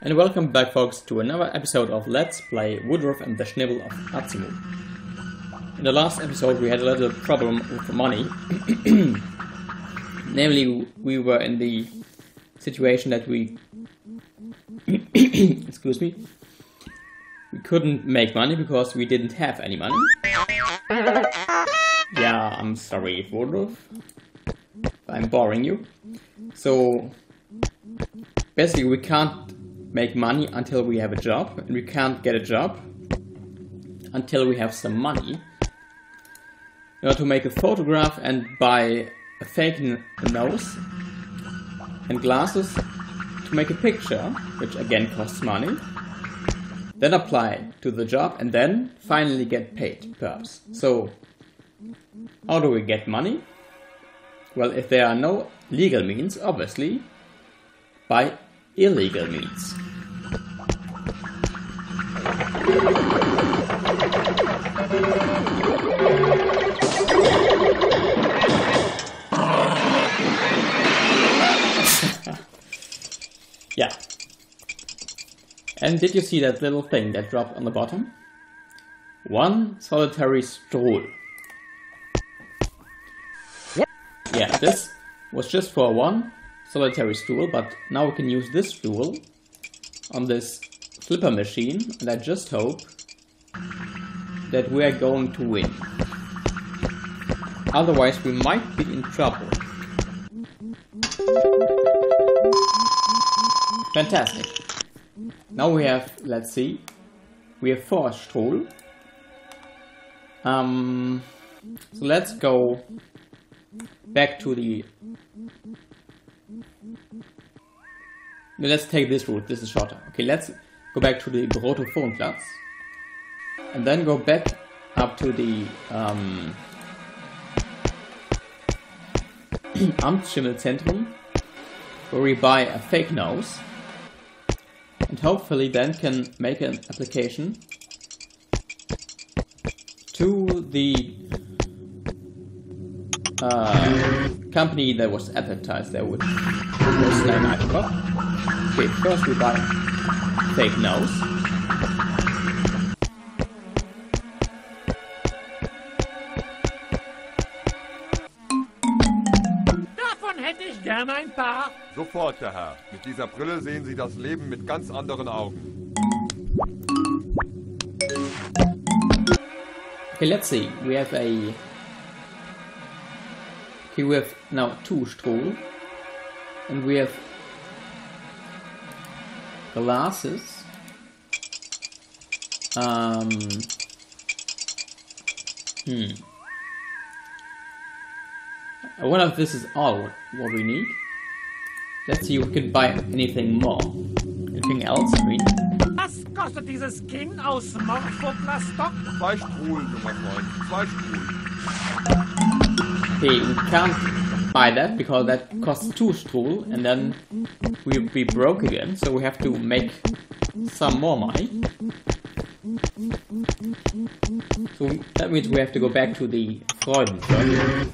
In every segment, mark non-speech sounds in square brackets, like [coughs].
And welcome back folks to another episode of Let's Play Woodruff and the Schnibble of Azimuth. In the last episode we had a little problem with money. [clears throat] Namely, we were in the situation that we... [coughs] excuse me. We couldn't make money because we didn't have any money. Yeah, I'm sorry, Woodruff. I'm boring you. So, basically we can't make money until we have a job, and we can't get a job until we have some money. To make a photograph and buy a fake nose and glasses to make a picture, which again costs money. Then apply to the job and then finally get paid, perhaps. So, how do we get money? Well, if there are no legal means, obviously, by illegal means. And did you see that little thing that dropped on the bottom? One solitary stool. Yeah, this was just for one solitary stool, but now we can use this stool on this flipper machine, and I just hope that we are going to win. Otherwise we might be in trouble. Fantastic. Now we have, let's see, we have four Strul. Um, so let's go back to the... Let's take this route, this is shorter. Okay, let's go back to the Platz. And then go back up to the um, [clears throat] Amtsschimmelzentrum, where we buy a fake nose. And hopefully then can make an application to the uh, company that was advertised there with was forgot. Okay, first we buy fake nose. Sofort, Herr. Mit dieser Brille sehen Sie das Leben mit ganz anderen Augen. Okay, let's see. We have a... Okay, we have now two Strul. And we have glasses. Um... Hmm. I wonder if this is all what, what we need. Let's see if we can buy anything more. Anything else, I mean? Was kostet dieses Kinn aus Morphoplastock? Zwei Struhl, junger Freund. Zwei Struhl. Okay, we can't buy that because that costs two Strul and then we'll be broke again, so we have to make some more money. So that means we have to go back to the Freudenberg.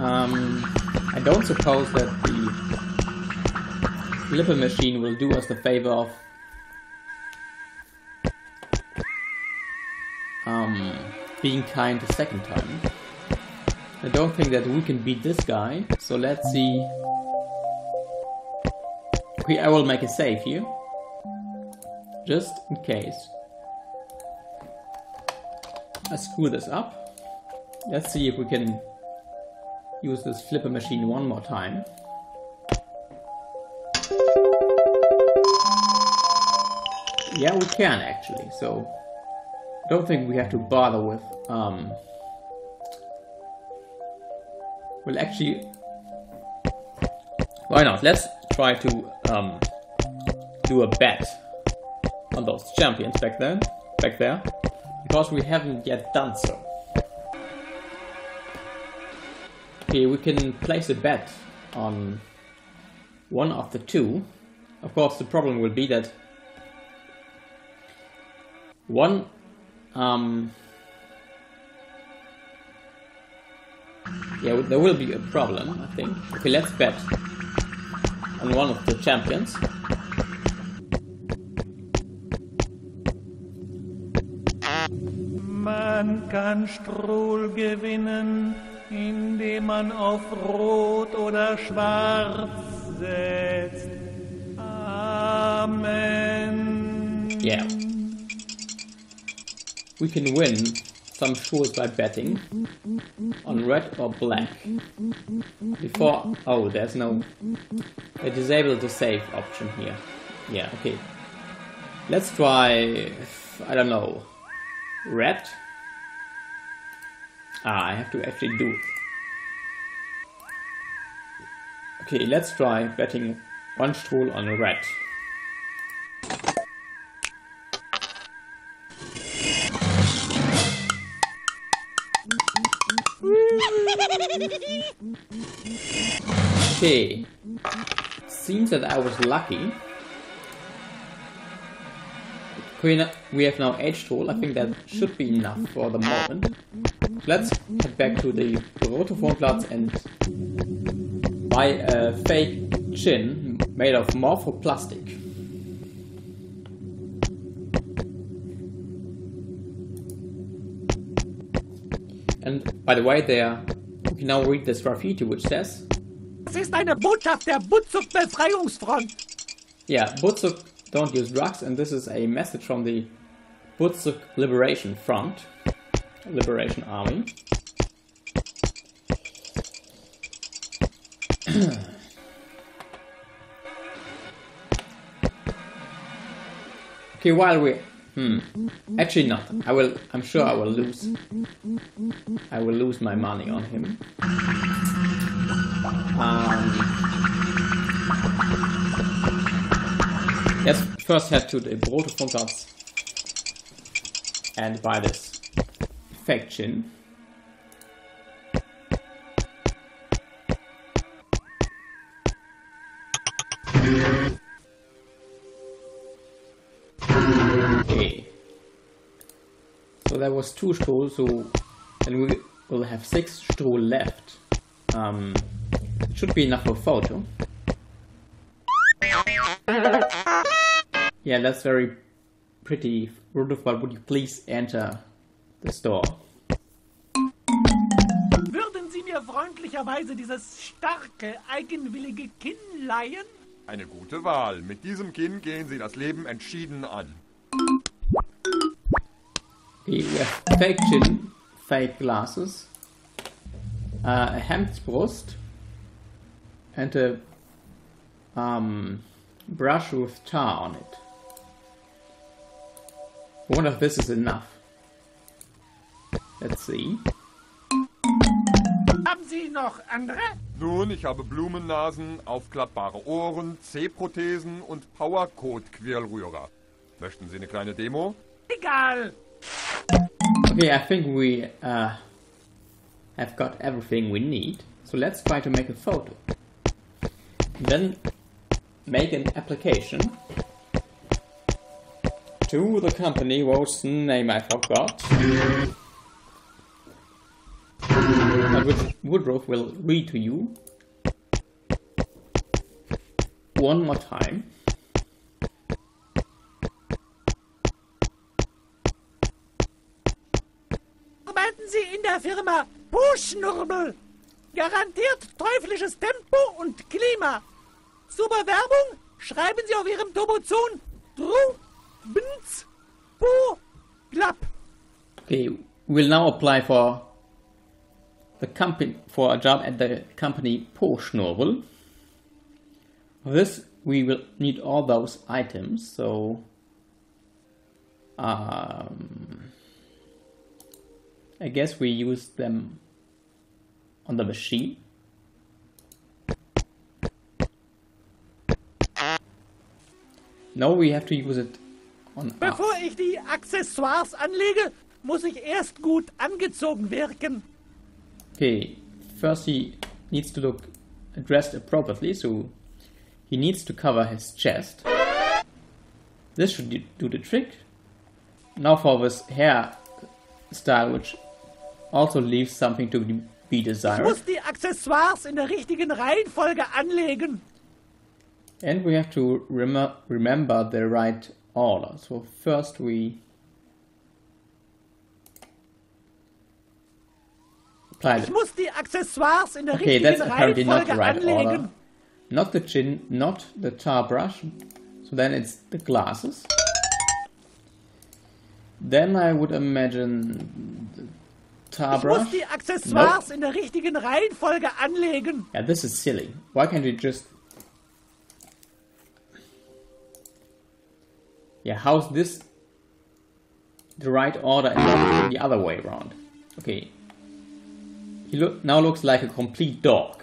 Um, I don't suppose that the flipper machine will do us the favor of um, being kind a second time. I don't think that we can beat this guy, so let's see. Okay, I will make a save here. Just in case. I screw this up. Let's see if we can use this flipper machine one more time. Yeah, we can actually, so don't think we have to bother with um well actually why not? Let's try to um do a bet on those champions back then back there because we haven't yet done so. Okay, we can place a bet on one of the two. Of course, the problem will be that one um, Yeah, there will be a problem, I think. Okay, let's bet on one of the champions. Man kann Strul gewinnen, indem man auf Rot oder Schwarz setzt. Amen. Yeah. We can win some shows by betting on red or black. Before, oh, there's no, they disabled the save option here. Yeah, okay. Let's try, I don't know, red. Ah, I have to actually do it. Okay, let's try betting one strul on red. [laughs] Okay. Seems that I was lucky. Queen, we have now H tool. I think that should be enough for the moment. Let's head back to the Rotophonplatz and buy a fake chin made of morphoplastic. And by the way, there you can now read this graffiti which says Das ist eine Botschaft der Buzuk-Befreiungsfront. Yeah, Buzuk don't use drugs, and this is a message from the Buzuk Liberation Front, Liberation Army. okay, while we, hmm, actually not. I will. I'm sure I will lose. I will lose my money on him. Um, Let's first head to the Brotefunkplatz and buy this fake chin. Okay. So there was two Strul, so and we will have six Strul left. Um, should be enough for photo. [laughs] Yeah, that's very pretty. Rudolph, would you please enter the store? Würden Sie mir freundlicherweise dieses starke, eigenwillige Kinn leihen? Eine gute Wahl. Mit diesem Kinn gehen Sie das Leben entschieden an. Okay, we have fake chin, fake glasses, uh, a Hemdsbrust, and a um, brush with tar on it. I wonder if this is enough. Let's see. Haben Sie noch andere? Nun, ich habe Blumennasen, aufklappbare Ohren, C-Prothesen und Powercode-Quirlrührer. Möchten Sie eine kleine Demo? Egal. Okay, I think we uh, have got everything we need. So let's try to make a photo. Then make an application to the company whose name I forgot. But which Woodruff will read to you one more time. Arbeiten Sie in der Firma Puschnurbel. Garantiert teuflisches Tempo und Klima. Zur Bewerbung schreiben Sie auf Ihrem. Okay, we'll now apply for the company for a job at the company Poschnobel. For this, we will need all those items. So, um, I guess we use them on the machine. No, we have to use it on Bevor us. ich die Accessoires anlege, muss ich erst gut angezogen wirken. Okay, first he needs to look dressed appropriately, so he needs to cover his chest. This should do- the trick. Now for this hair style, which also leaves something to be be Ich desired. muss die Accessoires in der richtigen Reihenfolge anlegen. And we have to rem- remember the right order. So first we apply Ich the, muss die Accessoires in der Okay, that's richtigen apparently not the right anlegen. order. not the chin, not the tar brush. So then it's the glasses. Then I would imagine the tar Ich muss brush. die Accessoires in der richtigen Reihenfolge anlegen. Yeah, this is silly. Why can't we just... Yeah, how's this the right order and not the other way around? Okay. He look, now looks like a complete dog.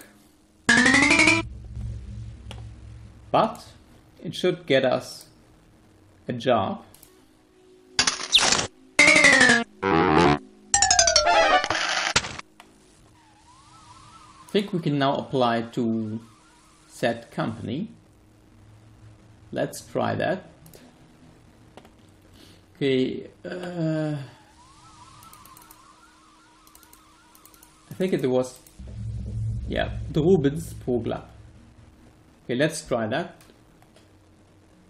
But it should get us a job. I think we can now apply to set company. Let's try that. Okay, uh, I think it was, yeah, Drubens pro Club. Okay, let's try that.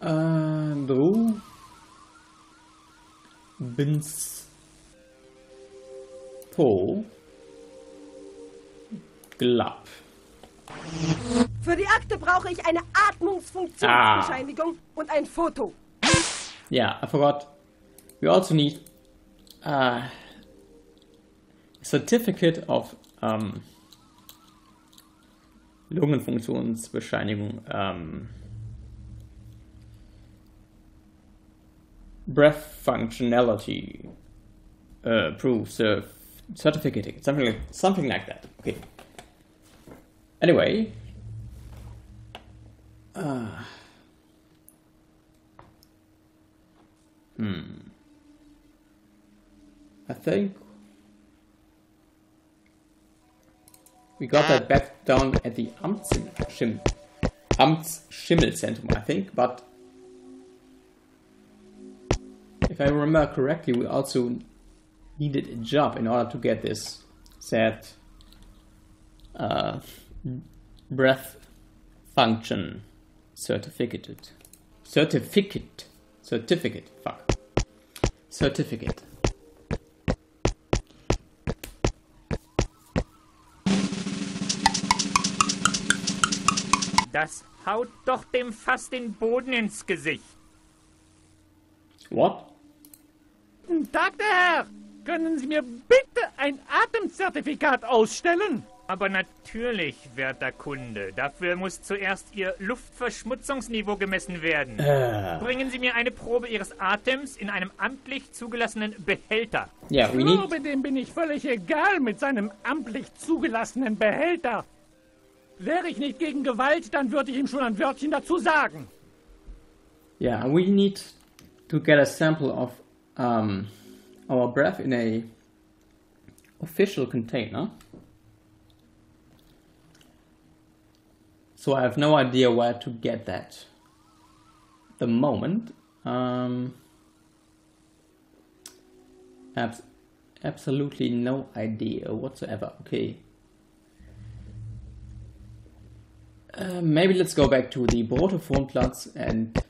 Uh, Drubens pro Club. Für die Akte brauche ich eine Atmungsfunktionsbescheinigung und ein Foto. Yeah, I forgot. We also need a certificate of um, Lungenfunktionsbescheinigung. Um, breath functionality uh, proof cer- certificate, something like something like that. Okay. Anyway. Uh, I think we got that back down at the Amtsschim Amtsschimmelzentrum, I think, but if I remember correctly, we also needed a job in order to get this set uh, breath function certificate. Certificate. Certificate. Fuck. Certificate. Das haut doch dem Fass den Boden ins Gesicht. What? Guten Tag, der Herr. Können Sie mir bitte ein Atemzertifikat ausstellen? Aber natürlich, werter Kunde. Dafür muss zuerst Ihr Luftverschmutzungsniveau gemessen werden. Bringen Sie mir eine Probe Ihres Atems in einem amtlich zugelassenen Behälter. Yeah, we Ich glaube, dem bin ich völlig egal mit seinem amtlich zugelassenen Behälter. Wäre ich nicht gegen Gewalt, dann würde ich ihm schon ein Wörtchen dazu sagen. Yeah, we need to get a sample of um, our breath in a official container. So I have no idea where to get that. At the moment, um, abs- absolutely no idea whatsoever. Okay. Uh, maybe let's go back to the Brotophonplatz and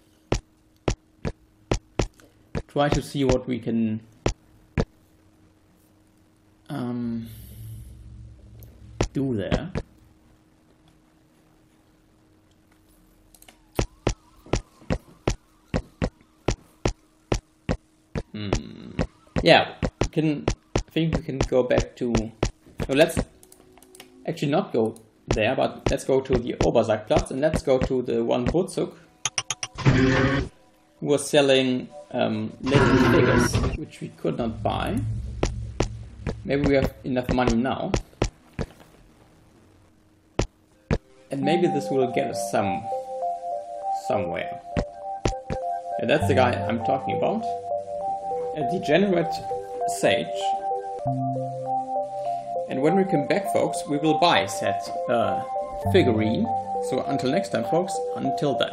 try to see what we can um, do there. Hmm. Yeah, can. I think we can go back to. Let's actually not go there, but let's go to the Obersackplatz and let's go to the one Buzuk who was selling um, little figures, which we could not buy. Maybe we have enough money now. And maybe this will get us some somewhere. And that's the guy I'm talking about. A degenerate sage. And when we come back, folks, we will buy said uh, figurine. So until next time, folks, until then.